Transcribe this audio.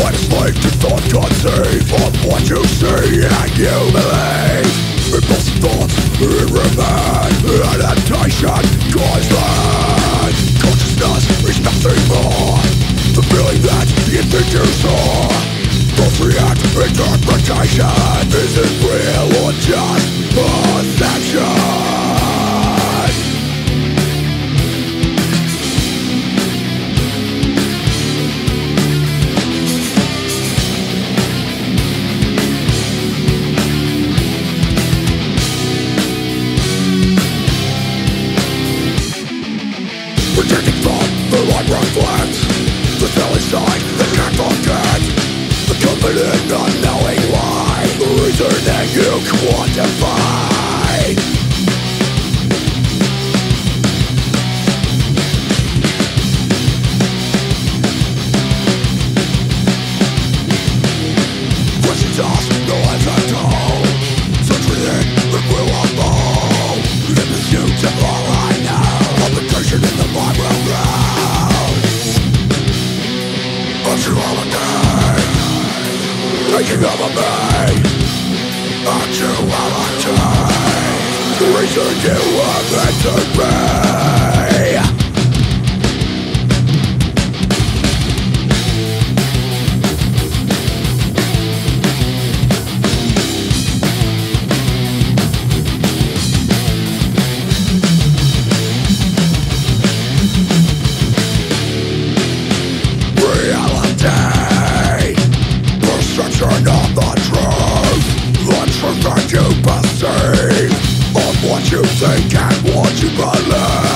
What is life? to thought conceive of what you see and you believe Impulsive thoughts, irrevent, adaptation, cause that Consciousness is nothing more The feeling that the invaders are Thoughts react, interpretation Is it real or just perception? The light reflects The inside that can't Taking over me Actuality The reason you are meant to be illusion of the truth. The truth that you perceive. Of what you think and what you believe.